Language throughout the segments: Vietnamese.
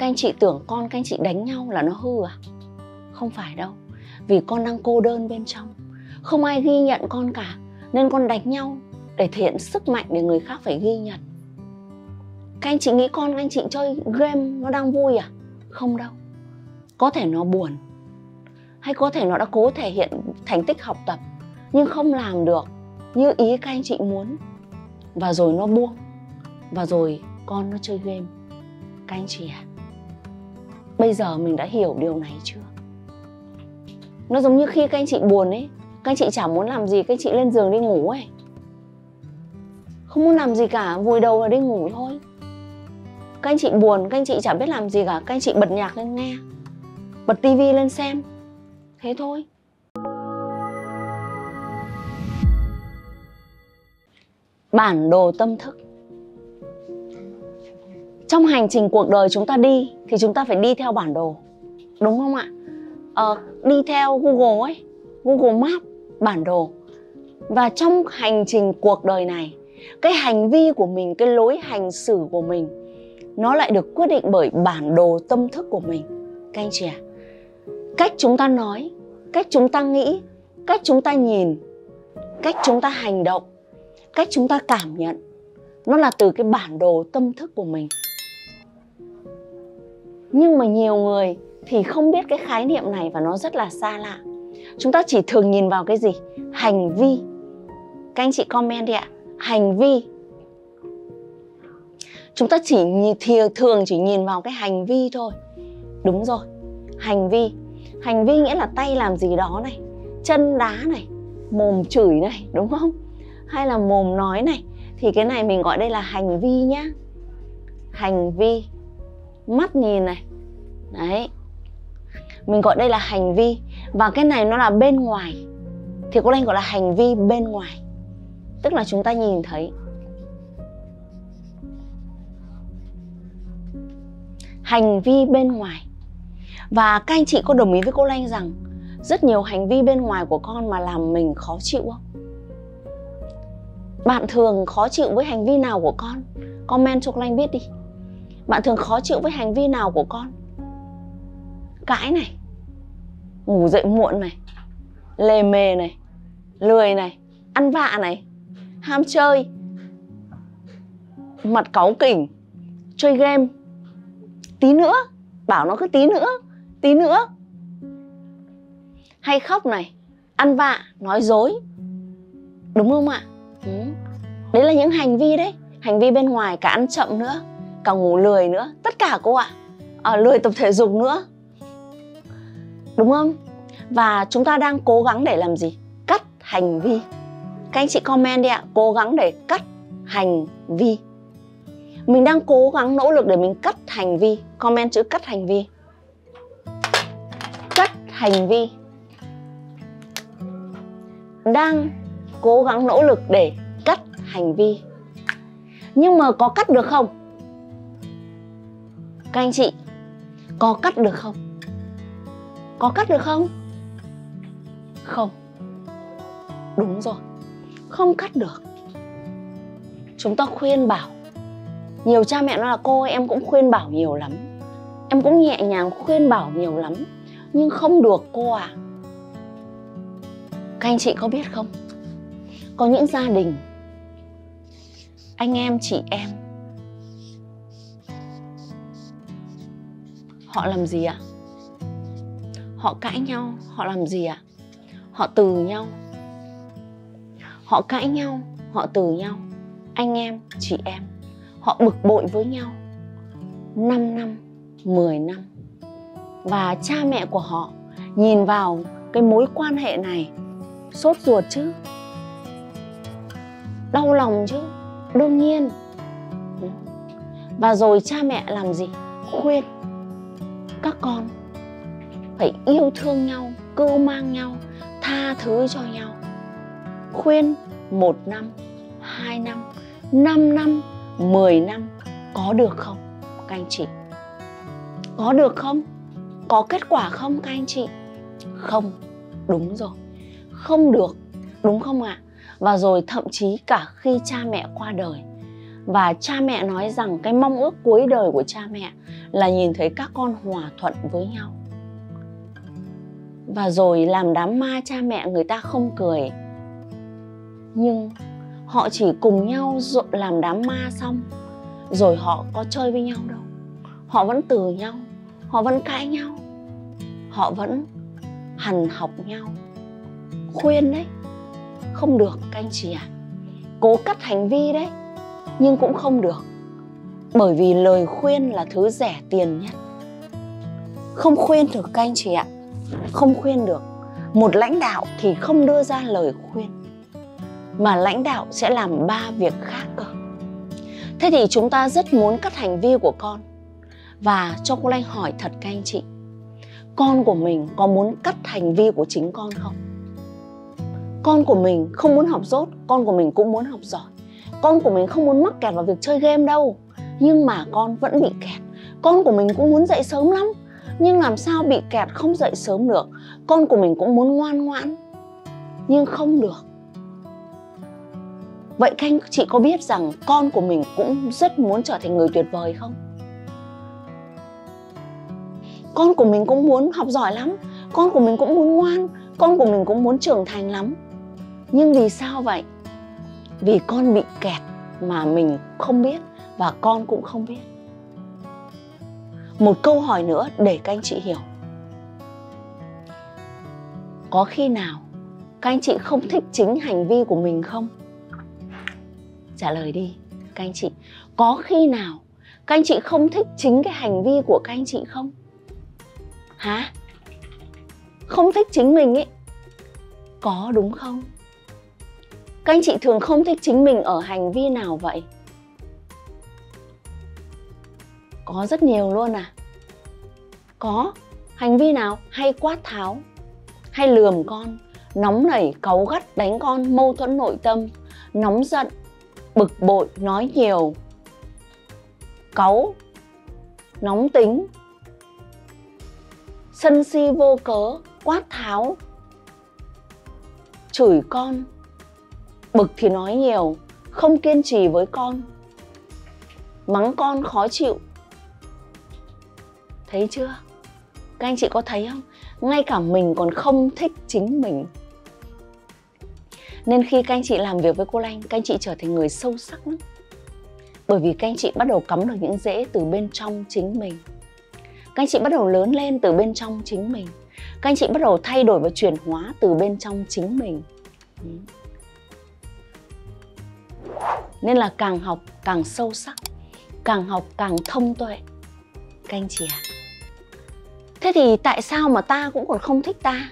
các anh chị tưởng con các anh chị đánh nhau là nó hư à? Không phải đâu, vì con đang cô đơn bên trong. Không ai ghi nhận con cả, nên con đánh nhau để thể hiện sức mạnh để người khác phải ghi nhận. Các anh chị nghĩ con các anh chị chơi game nó đang vui à? Không đâu. Có thể nó buồn, hay có thể nó đã cố thể hiện thành tích học tập, nhưng không làm được như ý các anh chị muốn. Và rồi nó buông, và rồi con nó chơi game. Các anh chị à bây giờ mình đã hiểu điều này chưa? Nó giống như khi các anh chị buồn ấy. Các anh chị chả muốn làm gì, các anh chị lên giường đi ngủ ấy. Không muốn làm gì cả, vùi đầu vào đi ngủ thôi. Các anh chị buồn, các anh chị chả biết làm gì cả, các anh chị bật nhạc lên nghe. Bật tivi lên xem. Thế thôi. Bản đồ tâm thức trong hành trình cuộc đời chúng ta đi thì chúng ta phải đi theo bản đồ. Đúng không ạ? À, đi theo google ấy google map bản đồ. Và trong hành trình cuộc đời này cái hành vi của mình cái lối hành xử của mình nó lại được quyết định bởi bản đồ tâm thức của mình. Các anh chị à cách chúng ta nói cách chúng ta nghĩ cách chúng ta nhìn cách chúng ta hành động cách chúng ta cảm nhận nó là từ cái bản đồ tâm thức của mình nhưng mà nhiều người thì không biết cái khái niệm này và nó rất là xa lạ. Chúng ta chỉ thường nhìn vào cái gì? Hành vi. Các anh chị comment đi ạ. Hành vi. Chúng ta chỉ thì thường chỉ nhìn vào cái hành vi thôi. Đúng rồi. Hành vi. Hành vi nghĩa là tay làm gì đó này, chân đá này, mồm chửi này, đúng không? Hay là mồm nói này. Thì cái này mình gọi đây là hành vi nhá. Hành vi mắt nhìn này. Đấy. Mình gọi đây là hành vi. Và cái này nó là bên ngoài. Thì cô Linh gọi là hành vi bên ngoài. Tức là chúng ta nhìn thấy. Hành vi bên ngoài. Và các anh chị có đồng ý với cô Lanh rằng rất nhiều hành vi bên ngoài của con mà làm mình khó chịu không? Bạn thường khó chịu với hành vi nào của con? Comment cho cô Lanh biết đi. Bạn thường khó chịu với hành vi nào của con? Cãi này, ngủ dậy muộn này, lề mề này, lười này, ăn vạ này, ham chơi, mặt cáu kỉnh, chơi game, tí nữa, bảo nó cứ tí nữa, tí nữa. Hay khóc này, ăn vạ, nói dối. Đúng không ạ? Ừ. Đấy là những hành vi đấy, hành vi bên ngoài cả ăn chậm nữa, cả ngủ lười nữa, tất cả cô ạ. À, lười tập thể dục nữa. Đúng không? Và chúng ta đang cố gắng để làm gì? Cắt hành vi. Các anh chị comment đi ạ, cố gắng để cắt hành vi. Mình đang cố gắng nỗ lực để mình cắt hành vi. Comment chữ cắt hành vi. Cắt hành vi. Đang cố gắng nỗ lực để cắt hành vi. Nhưng mà có cắt được không? Các anh chị, có cắt được không? Có cắt được không? Không. Đúng rồi. Không cắt được. Chúng ta khuyên bảo. Nhiều cha mẹ nói là cô ơi, em cũng khuyên bảo nhiều lắm. Em cũng nhẹ nhàng khuyên bảo nhiều lắm. Nhưng không được cô à. Các anh chị có biết không? Có những gia đình anh em chị em họ làm gì ạ? Họ cãi nhau, họ làm gì ạ? Họ từ nhau. Họ cãi nhau, họ từ nhau. Anh em, chị em, họ bực bội với nhau. 5 năm 10 năm. Và cha mẹ của họ nhìn vào cái mối quan hệ này, sốt ruột chứ? Đau lòng chứ? Đương nhiên. Và rồi cha mẹ làm gì? Khuyên các con. Phải yêu thương nhau cưu mang nhau, tha thứ cho nhau. Khuyên một năm, hai năm năm năm, mười năm có được không, các anh chị? Có được không? Có kết quả không, các anh chị? Không, đúng rồi. Không được, đúng không ạ? À? và rồi thậm chí cả khi cha mẹ qua đời. Và cha mẹ nói rằng cái mong ước cuối đời của cha mẹ là nhìn thấy các con hòa thuận với nhau. Và rồi làm đám ma cha mẹ người ta không cười. Nhưng họ chỉ cùng nhau làm đám ma xong, rồi họ có chơi với nhau đâu. Họ vẫn từ nhau, họ vẫn cãi nhau, họ vẫn hằn học nhau. Khuyên đấy, không được các anh chị ạ. À. cố cắt hành vi đấy, nhưng cũng không được bởi vì lời khuyên là thứ rẻ tiền nhất. Không khuyên được, các anh chị ạ. Không khuyên được. Một lãnh đạo thì không đưa ra lời khuyên, mà lãnh đạo sẽ làm ba việc khác cơ. Thế thì chúng ta rất muốn cắt hành vi của con. Và cho cô Lanh hỏi thật, các anh chị, con của mình có muốn cắt hành vi của chính con không? Con của mình không muốn học dốt con của mình cũng muốn học giỏi. Con của mình không muốn mắc kẹt vào việc chơi game đâu nhưng mà con vẫn bị kẹt. Con của mình cũng muốn dậy sớm lắm. Nhưng làm sao bị kẹt không dậy sớm được? Con của mình cũng muốn ngoan ngoãn. Nhưng không được. Vậy các anh chị có biết rằng con của mình cũng rất muốn trở thành người tuyệt vời không? Con của mình cũng muốn học giỏi lắm. Con của mình cũng muốn ngoan. Con của mình cũng muốn trưởng thành lắm. Nhưng vì sao vậy? Vì con bị kẹt mà mình không biết và con cũng không biết. Một câu hỏi nữa để các anh chị hiểu. Có khi nào các anh chị không thích chính hành vi của mình không? Trả lời đi, các anh chị. Có khi nào các anh chị không thích chính cái hành vi của các anh chị không? Hả? Không thích chính mình ấy. Có đúng không? Các anh chị thường không thích chính mình ở hành vi nào vậy? Có rất nhiều luôn à? Có. Hành vi nào hay quát tháo, hay lườm con, nóng nảy, cáu gắt đánh con, mâu thuẫn nội tâm, nóng giận, bực bội, nói nhiều, cáu, nóng tính, sân si vô cớ, quát tháo, chửi con, bực thì nói nhiều, không kiên trì với con, mắng con khó chịu thấy chưa? Các anh chị có thấy không? Ngay cả mình còn không thích chính mình. Nên khi các anh chị làm việc với cô Lanh, các anh chị trở thành người sâu sắc lắm. Bởi vì các anh chị bắt đầu cắm được những rễ từ bên trong chính mình. Các anh chị bắt đầu lớn lên từ bên trong chính mình. Các anh chị bắt đầu thay đổi và chuyển hóa từ bên trong chính mình. Nên là càng học càng sâu sắc, càng học càng thông tuệ. Các anh chị ạ. à thế thì tại sao mà ta cũng còn không thích ta?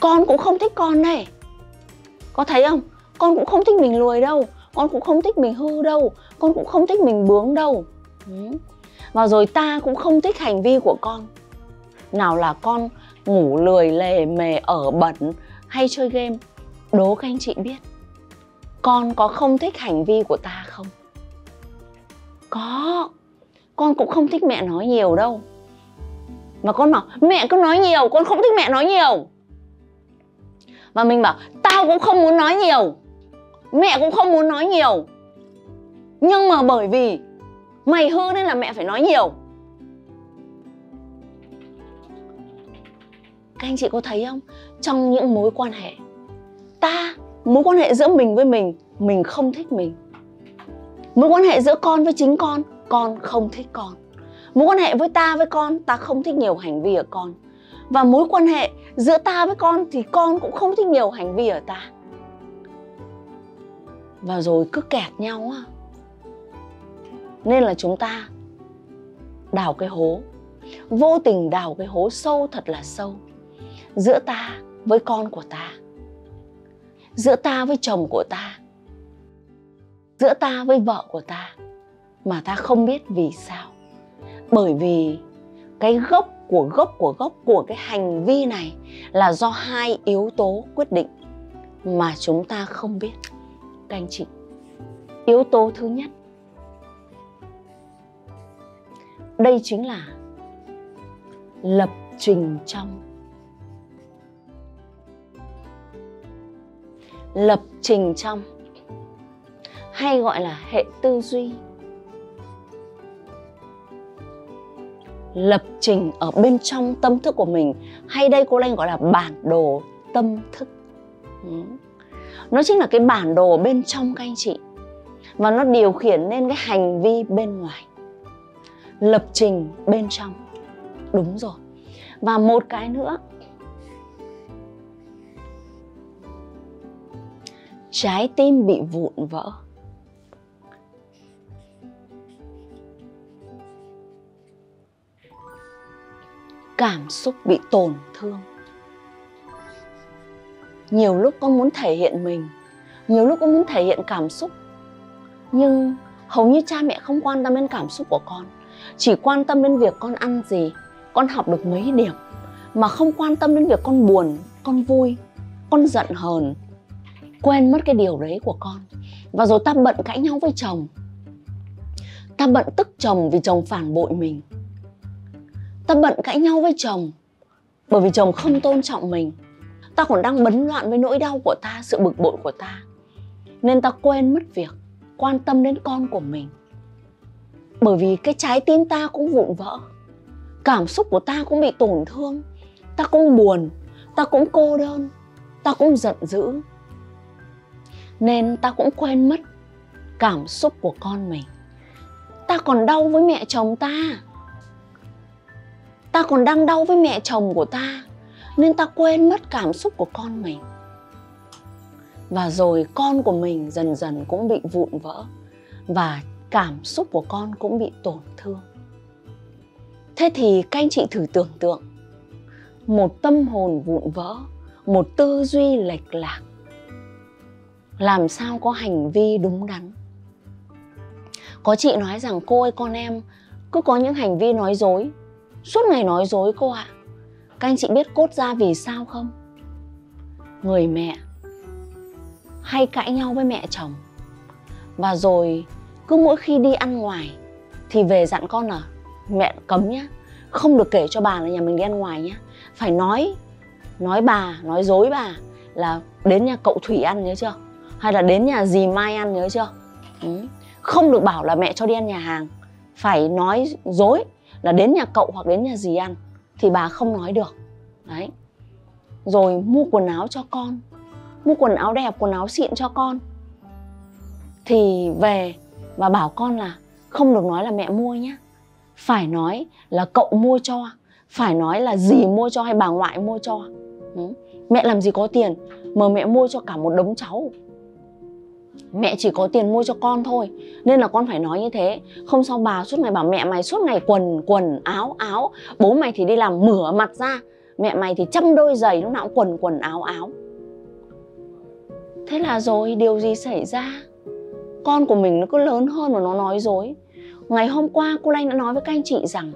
Con cũng không thích con đây có thấy không? Con cũng không thích mình lùi đâu. Con cũng không thích mình hư đâu. Con cũng không thích mình bướng đâu. Ừ. Và rồi ta cũng không thích hành vi của con. Nào là con ngủ lười, lề mề, ở bẩn, hay chơi game. Đố các anh chị biết, con có không thích hành vi của ta không? Có. Con cũng không thích mẹ nói nhiều đâu và con bảo, mẹ cứ nói nhiều, con không thích mẹ nói nhiều. Và mình bảo, tao cũng không muốn nói nhiều. Mẹ cũng không muốn nói nhiều. Nhưng mà bởi vì mày hư nên là mẹ phải nói nhiều. Các anh chị có thấy không? Trong những mối quan hệ, ta, mối quan hệ giữa mình với mình mình không thích mình. Mối quan hệ giữa con với chính con con không thích con mối quan hệ với ta với con, ta không thích nhiều hành vi ở con. Và mối quan hệ giữa ta với con thì con cũng không thích nhiều hành vi ở ta. Và rồi cứ kẹt nhau á. Nên là chúng ta đào cái hố. Vô tình đào cái hố sâu thật là sâu. Giữa ta với con của ta. Giữa ta với chồng của ta. Giữa ta với vợ của ta. Mà ta không biết vì sao bởi vì cái gốc của gốc của gốc của cái hành vi này là do hai yếu tố quyết định mà chúng ta không biết. Các anh chị, yếu tố thứ nhất, đây chính là lập trình trong. Lập trình trong hay gọi là hệ tư duy. Lập trình ở bên trong tâm thức của mình. Hay đây cô Lanh gọi là bản đồ tâm thức. Ừ. Nó chính là cái bản đồ bên trong các anh chị. Và nó điều khiển nên cái hành vi bên ngoài. Lập trình bên trong. Đúng rồi. Và một cái nữa. Trái tim bị vụn vỡ. Cảm xúc bị tổn thương. Nhiều lúc con muốn thể hiện mình, nhiều lúc con muốn thể hiện cảm xúc, nhưng hầu như cha mẹ không quan tâm đến cảm xúc của con, chỉ quan tâm đến việc con ăn gì, con học được mấy điểm, mà không quan tâm đến việc con buồn, con vui, con giận hờn, quên mất cái điều đấy của con. Và rồi ta bận cãi nhau với chồng. Ta bận tức chồng vì chồng phản bội mình ta bận cãi nhau với chồng, bởi vì chồng không tôn trọng mình. Ta còn đang bấn loạn với nỗi đau của ta, sự bực bội của ta. Nên ta quên mất việc quan tâm đến con của mình. Bởi vì cái trái tim ta cũng vụn vỡ, cảm xúc của ta cũng bị tổn thương. Ta cũng buồn, ta cũng cô đơn, ta cũng giận dữ. Nên ta cũng quên mất cảm xúc của con mình. Ta còn đau với mẹ chồng ta ta còn đang đau với mẹ chồng của ta, nên ta quên mất cảm xúc của con mình. Và rồi con của mình dần dần cũng bị vụn vỡ, và cảm xúc của con cũng bị tổn thương. Thế thì các anh chị thử tưởng tượng, một tâm hồn vụn vỡ, một tư duy lệch lạc, làm sao có hành vi đúng đắn? Có chị nói rằng, cô ơi, con em, cứ có những hành vi nói dối suốt ngày nói dối cô ạ. À. các anh chị biết cốt ra vì sao không? Người mẹ hay cãi nhau với mẹ chồng. Và rồi, cứ mỗi khi đi ăn ngoài, thì về dặn con là, mẹ cấm nhá, không được kể cho bà là nhà mình đi ăn ngoài nhá. Phải nói nói bà, nói dối bà là đến nhà cậu thủy ăn nhớ chưa? Hay là đến nhà dì mai ăn nhớ chưa? Ừ. không được bảo là mẹ cho đi ăn nhà hàng. Phải nói dối là đến nhà cậu hoặc đến nhà dì ăn thì bà không nói được. Đấy. Rồi mua quần áo cho con, mua quần áo đẹp, quần áo xịn cho con. Thì về và bảo con là không được nói là mẹ mua nhé phải nói là cậu mua cho, phải nói là dì mua cho hay bà ngoại mua cho. Ừ. mẹ làm gì có tiền mà mẹ mua cho cả một đống cháu mẹ chỉ có tiền mua cho con thôi, nên là con phải nói như thế. Không sao bà suốt ngày bảo mẹ mày suốt ngày quần quần, áo áo. Bố mày thì đi làm mửa mặt ra, mẹ mày thì trăm đôi giày, lúc nào cũng quần quần, áo áo. Thế là rồi, điều gì xảy ra? Con của mình nó cứ lớn hơn mà nó nói dối. Ngày hôm qua cô lanh đã nói với các anh chị rằng,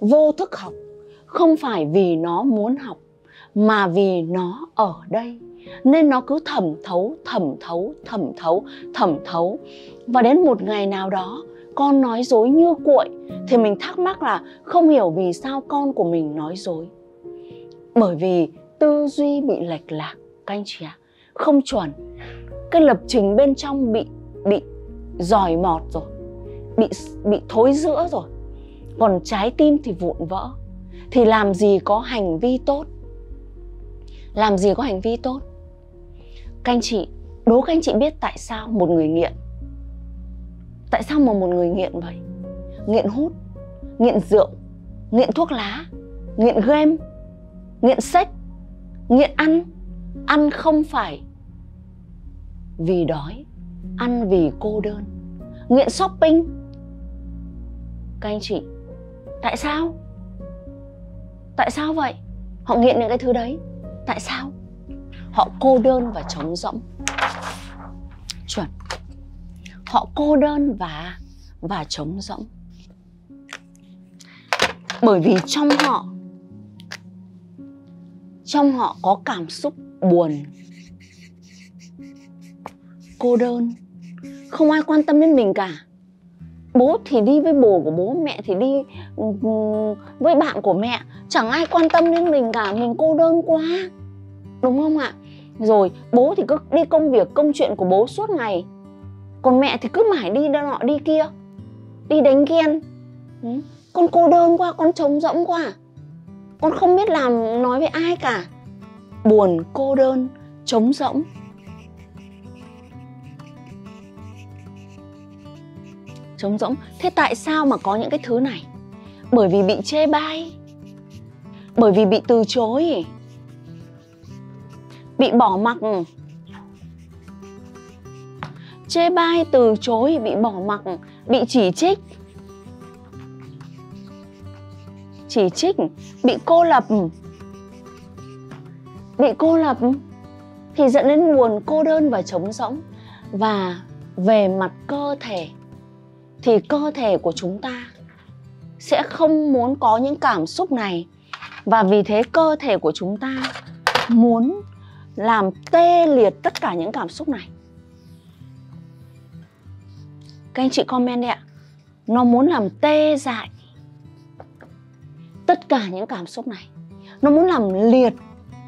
vô thức học không phải vì nó muốn học, mà vì nó ở đây nên nó cứ thẩm thấu thẩm thấu thẩm thấu thẩm thấu. Và đến một ngày nào đó, con nói dối như cuội, thì mình thắc mắc là không hiểu vì sao con của mình nói dối. Bởi vì tư duy bị lệch lạc, các anh chị ạ, không chuẩn. Cái lập trình bên trong bị bị giỏi mọt rồi, bị bị thối giữa rồi. Còn trái tim thì vụn vỡ. Thì làm gì có hành vi tốt? Làm gì có hành vi tốt? Các anh chị, đố các anh chị biết tại sao một người nghiện? Tại sao mà một người nghiện vậy? Nghiện hút, nghiện rượu, nghiện thuốc lá, nghiện game, nghiện sách nghiện ăn ăn không phải vì đói, ăn vì cô đơn, nghiện shopping. Các anh chị, tại sao? Tại sao vậy? Họ nghiện những cái thứ đấy, tại sao? Họ cô đơn và trống rỗng. Chuẩn. Họ cô đơn và và trống rỗng. Bởi vì trong họ trong họ có cảm xúc buồn, cô đơn. Không ai quan tâm đến mình cả. Bố thì đi với bồ của bố, mẹ thì đi ừ, với bạn của mẹ. Chẳng ai quan tâm đến mình cả. Mình cô đơn quá. Đúng không ạ? Rồi, bố thì cứ đi công việc, công chuyện của bố suốt ngày. Còn mẹ thì cứ mãi đi đâu nọ đi kia, đi đánh ghen. Ừ. con cô đơn quá, con trống rỗng quá. Con không biết làm, nói với ai cả. Buồn, cô đơn, trống rỗng. Trống rỗng. Thế tại sao mà có những cái thứ này? Bởi vì bị chê bai. Bởi vì bị từ chối bị bỏ mặc. Chê bai từ chối bị bỏ mặc bị chỉ trích. Chỉ trích bị cô lập. Bị cô lập thì dẫn đến buồn cô đơn và trống rỗng. Và về mặt cơ thể thì cơ thể của chúng ta sẽ không muốn có những cảm xúc này. Và vì thế cơ thể của chúng ta muốn làm tê liệt tất cả những cảm xúc này. Các anh chị comment đi ạ. Nó muốn làm tê dại tất cả những cảm xúc này. Nó muốn làm liệt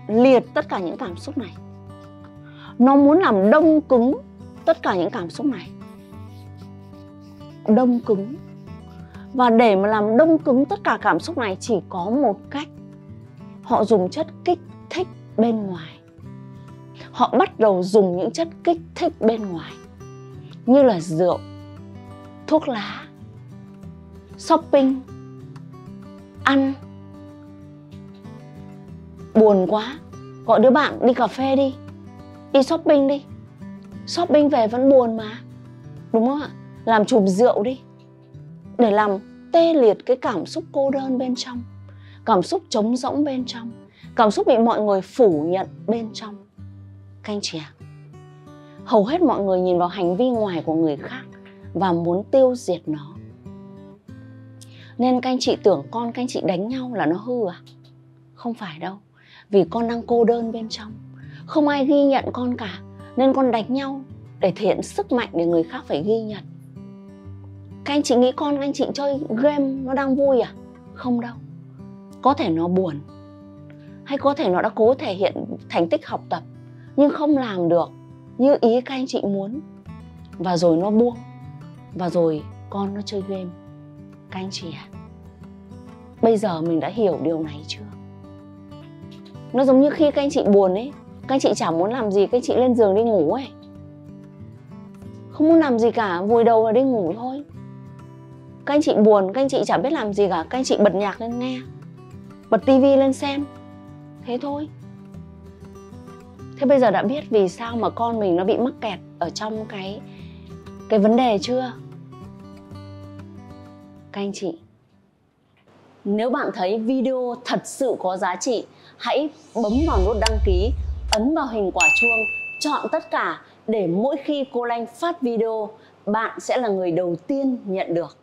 liệt tất cả những cảm xúc này. Nó muốn làm đông cứng tất cả những cảm xúc này. Đông cứng. Và để mà làm đông cứng tất cả cảm xúc này, chỉ có một cách. Họ dùng chất kích thích bên ngoài họ bắt đầu dùng những chất kích thích bên ngoài, như là rượu, thuốc lá, shopping, ăn. Buồn quá, gọi đứa bạn đi cà phê đi đi shopping đi. Shopping về vẫn buồn mà, đúng không ạ? Làm chùm rượu đi, để làm tê liệt cái cảm xúc cô đơn bên trong, cảm xúc trống rỗng bên trong, cảm xúc bị mọi người phủ nhận bên trong các anh chị ạ, hầu hết mọi người nhìn vào hành vi ngoài của người khác và muốn tiêu diệt nó. Nên các anh chị tưởng con các anh chị đánh nhau là nó hư à? Không phải đâu, vì con đang cô đơn bên trong. Không ai ghi nhận con cả, nên con đánh nhau để thể hiện sức mạnh để người khác phải ghi nhận. Các anh chị nghĩ con các anh chị chơi game nó đang vui à? Không đâu. Có thể nó buồn, hay có thể nó đã cố thể hiện thành tích học tập nhưng không làm được như ý các anh chị muốn. Và rồi nó buông. Và rồi con nó chơi game. Các anh chị ạ. À, bây giờ mình đã hiểu điều này chưa? Nó giống như khi các anh chị buồn ấy. Các anh chị chẳng muốn làm gì các anh chị lên giường đi ngủ ấy. Không muốn làm gì cả vùi đầu vào đi ngủ thôi. Các anh chị buồn các anh chị chẳng biết làm gì cả. Các anh chị bật nhạc lên nghe. Bật tivi lên xem. Thế thôi thế bây giờ đã biết vì sao mà con mình nó bị mắc kẹt ở trong cái cái vấn đề chưa? Các anh chị. Nếu bạn thấy video thật sự có giá trị, hãy bấm vào nút đăng ký, ấn vào hình quả chuông, chọn tất cả để mỗi khi cô lanh phát video, bạn sẽ là người đầu tiên nhận được.